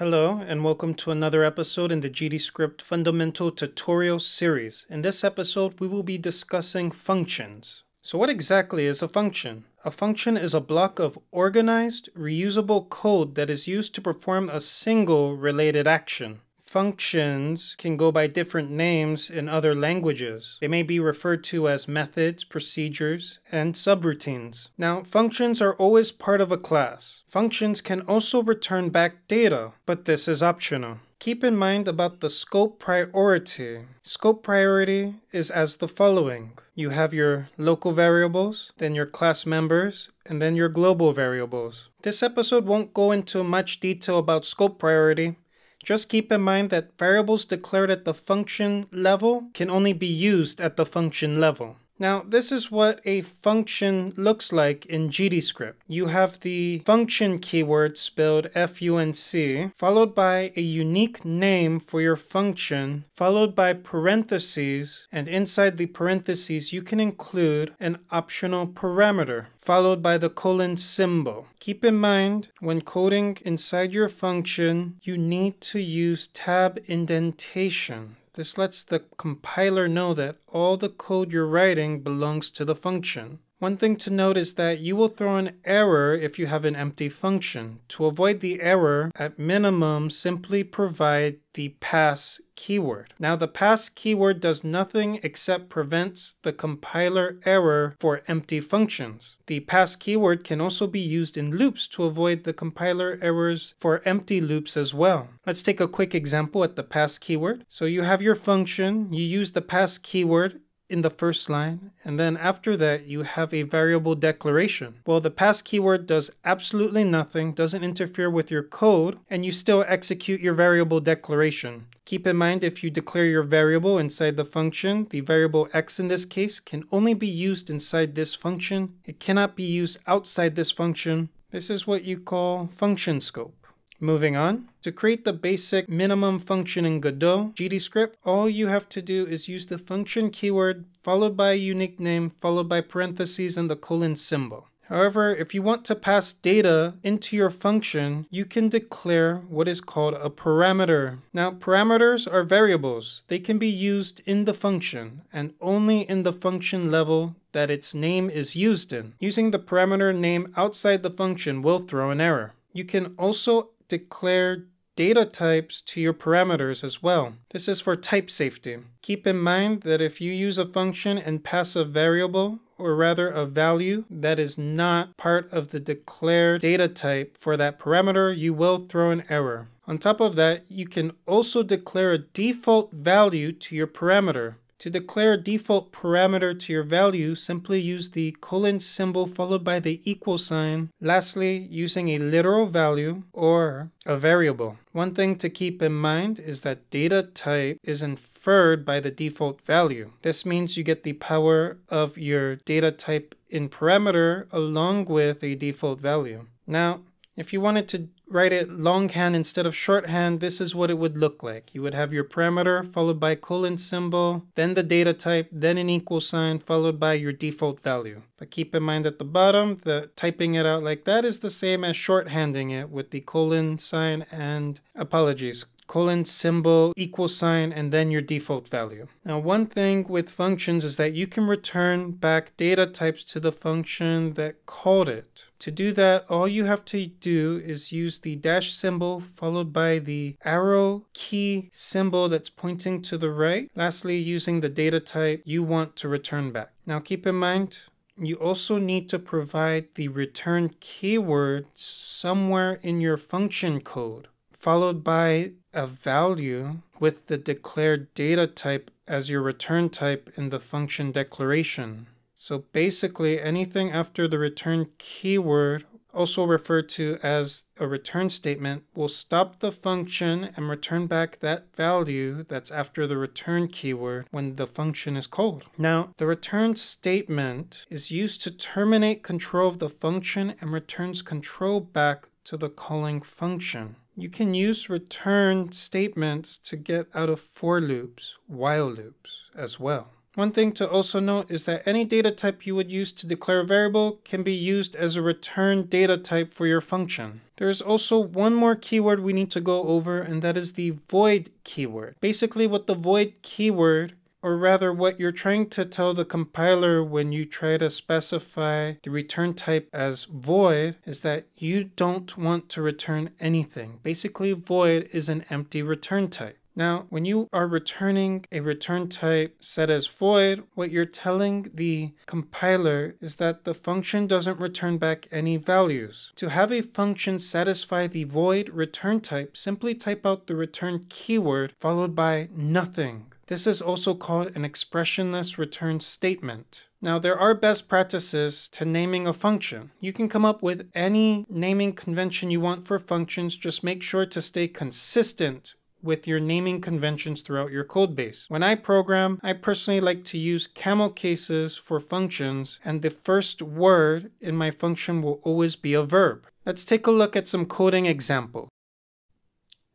Hello, and welcome to another episode in the GDScript Fundamental Tutorial Series. In this episode, we will be discussing functions. So what exactly is a function? A function is a block of organized, reusable code that is used to perform a single related action. Functions can go by different names in other languages. They may be referred to as methods, procedures, and subroutines. Now, functions are always part of a class. Functions can also return back data, but this is optional. Keep in mind about the scope priority. Scope priority is as the following. You have your local variables, then your class members, and then your global variables. This episode won't go into much detail about scope priority, just keep in mind that variables declared at the function level can only be used at the function level. Now, this is what a function looks like in GDScript. You have the function keyword spelled func, followed by a unique name for your function, followed by parentheses, and inside the parentheses you can include an optional parameter, followed by the colon symbol. Keep in mind, when coding inside your function, you need to use tab indentation. This lets the compiler know that all the code you're writing belongs to the function. One thing to note is that you will throw an error if you have an empty function. To avoid the error, at minimum, simply provide the pass keyword. Now the pass keyword does nothing except prevents the compiler error for empty functions. The pass keyword can also be used in loops to avoid the compiler errors for empty loops as well. Let's take a quick example at the pass keyword. So you have your function, you use the pass keyword in the first line, and then after that you have a variable declaration. Well, the pass keyword does absolutely nothing, doesn't interfere with your code, and you still execute your variable declaration. Keep in mind if you declare your variable inside the function, the variable x in this case can only be used inside this function. It cannot be used outside this function. This is what you call function scope. Moving on, to create the basic minimum function in Godot GDScript, all you have to do is use the function keyword followed by a unique name followed by parentheses and the colon symbol. However, if you want to pass data into your function, you can declare what is called a parameter. Now, parameters are variables. They can be used in the function and only in the function level that its name is used in. Using the parameter name outside the function will throw an error. You can also declare data types to your parameters as well. This is for type safety. Keep in mind that if you use a function and pass a variable, or rather a value that is not part of the declared data type for that parameter, you will throw an error. On top of that, you can also declare a default value to your parameter. To declare a default parameter to your value, simply use the colon symbol followed by the equal sign. Lastly, using a literal value or a variable. One thing to keep in mind is that data type is inferred by the default value. This means you get the power of your data type in parameter along with a default value. Now, if you wanted to write it longhand instead of shorthand, this is what it would look like. You would have your parameter followed by colon symbol, then the data type, then an equal sign, followed by your default value. But keep in mind at the bottom that typing it out like that is the same as shorthanding it with the colon sign and apologies, colon symbol, equal sign, and then your default value. Now, one thing with functions is that you can return back data types to the function that called it. To do that, all you have to do is use the dash symbol followed by the arrow key symbol that's pointing to the right. Lastly, using the data type you want to return back. Now, keep in mind, you also need to provide the return keyword somewhere in your function code followed by a value with the declared data type as your return type in the function declaration. So basically anything after the return keyword also referred to as a return statement, will stop the function and return back that value that's after the return keyword when the function is called. Now, the return statement is used to terminate control of the function and returns control back to the calling function. You can use return statements to get out of for loops, while loops as well. One thing to also note is that any data type you would use to declare a variable can be used as a return data type for your function. There is also one more keyword we need to go over, and that is the void keyword. Basically, what the void keyword or rather what you're trying to tell the compiler when you try to specify the return type as void is that you don't want to return anything. Basically, void is an empty return type. Now, when you are returning a return type set as void, what you're telling the compiler is that the function doesn't return back any values. To have a function satisfy the void return type, simply type out the return keyword followed by nothing. This is also called an expressionless return statement. Now, there are best practices to naming a function. You can come up with any naming convention you want for functions, just make sure to stay consistent with your naming conventions throughout your code base. When I program, I personally like to use camel cases for functions, and the first word in my function will always be a verb. Let's take a look at some coding example.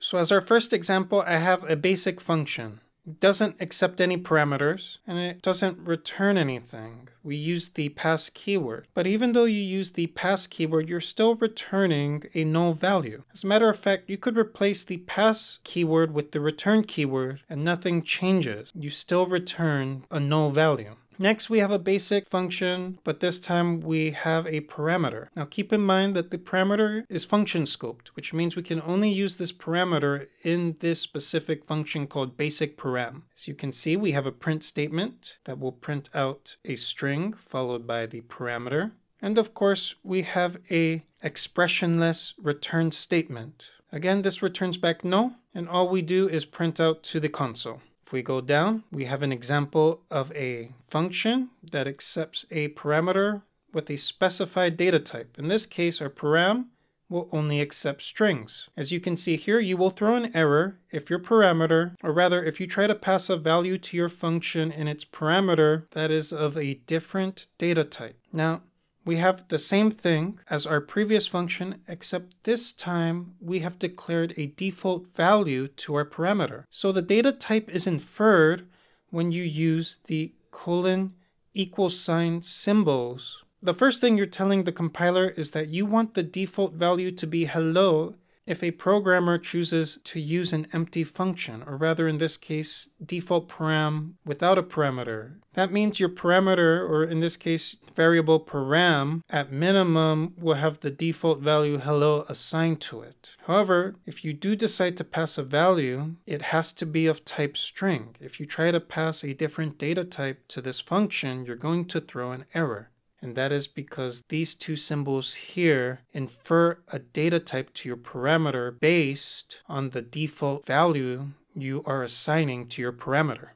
So as our first example, I have a basic function doesn't accept any parameters and it doesn't return anything. We use the pass keyword. But even though you use the pass keyword, you're still returning a null value. As a matter of fact, you could replace the pass keyword with the return keyword and nothing changes. You still return a null value. Next, we have a basic function, but this time we have a parameter. Now keep in mind that the parameter is function scoped, which means we can only use this parameter in this specific function called basic param. As you can see, we have a print statement that will print out a string followed by the parameter. And of course, we have a expressionless return statement. Again, this returns back null, and all we do is print out to the console. If we go down, we have an example of a function that accepts a parameter with a specified data type. In this case, our param will only accept strings. As you can see here, you will throw an error if your parameter, or rather if you try to pass a value to your function in its parameter that is of a different data type. Now, we have the same thing as our previous function, except this time we have declared a default value to our parameter. So the data type is inferred when you use the colon equal sign symbols. The first thing you're telling the compiler is that you want the default value to be hello if a programmer chooses to use an empty function, or rather in this case, default param without a parameter, that means your parameter, or in this case, variable param, at minimum will have the default value hello assigned to it. However, if you do decide to pass a value, it has to be of type string. If you try to pass a different data type to this function, you're going to throw an error and that is because these two symbols here infer a data type to your parameter based on the default value you are assigning to your parameter.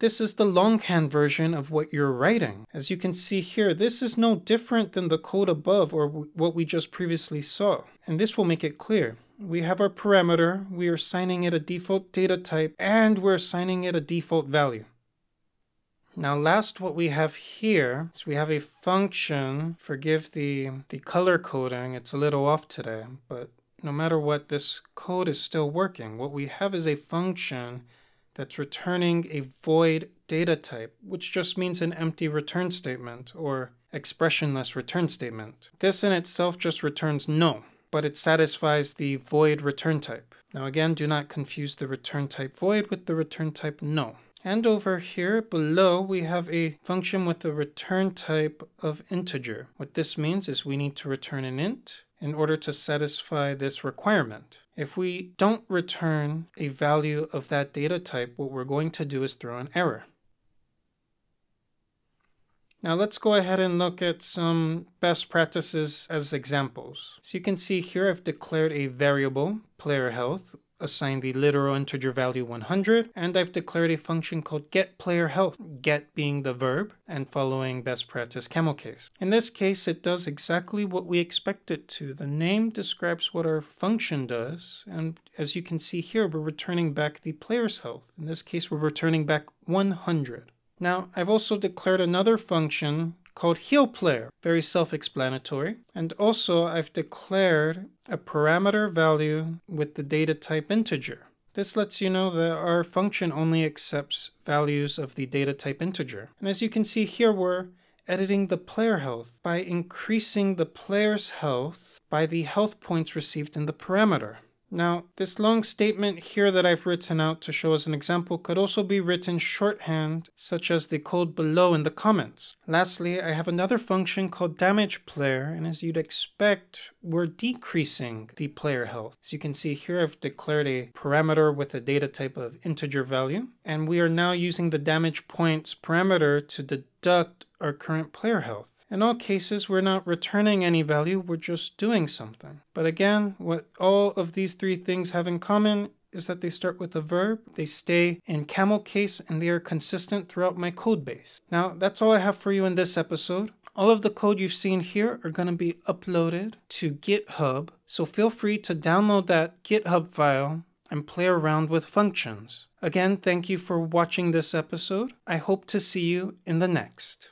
This is the longhand version of what you're writing. As you can see here, this is no different than the code above or what we just previously saw. And this will make it clear. We have our parameter, we are assigning it a default data type, and we're assigning it a default value. Now last what we have here is we have a function, forgive the, the color coding, it's a little off today, but no matter what, this code is still working. What we have is a function that's returning a void data type, which just means an empty return statement or expressionless return statement. This in itself just returns null, but it satisfies the void return type. Now again, do not confuse the return type void with the return type null. And over here below, we have a function with a return type of integer. What this means is we need to return an int in order to satisfy this requirement. If we don't return a value of that data type, what we're going to do is throw an error. Now let's go ahead and look at some best practices as examples. So you can see here I've declared a variable, player health, assigned the literal integer value 100, and I've declared a function called getPlayerHealth, get being the verb, and following best practice camel case. In this case, it does exactly what we expect it to. The name describes what our function does, and as you can see here, we're returning back the player's health. In this case, we're returning back 100. Now, I've also declared another function called heal player, very self-explanatory. And also I've declared a parameter value with the data type integer. This lets you know that our function only accepts values of the data type integer. And as you can see here, we're editing the player health by increasing the player's health by the health points received in the parameter. Now, this long statement here that I've written out to show as an example could also be written shorthand, such as the code below in the comments. Lastly, I have another function called damage player, and as you'd expect, we're decreasing the player health. As you can see here, I've declared a parameter with a data type of integer value, and we are now using the damage points parameter to deduct our current player health. In all cases, we're not returning any value, we're just doing something. But again, what all of these three things have in common is that they start with a verb, they stay in camel case, and they are consistent throughout my code base. Now, that's all I have for you in this episode. All of the code you've seen here are going to be uploaded to GitHub, so feel free to download that GitHub file and play around with functions. Again, thank you for watching this episode. I hope to see you in the next.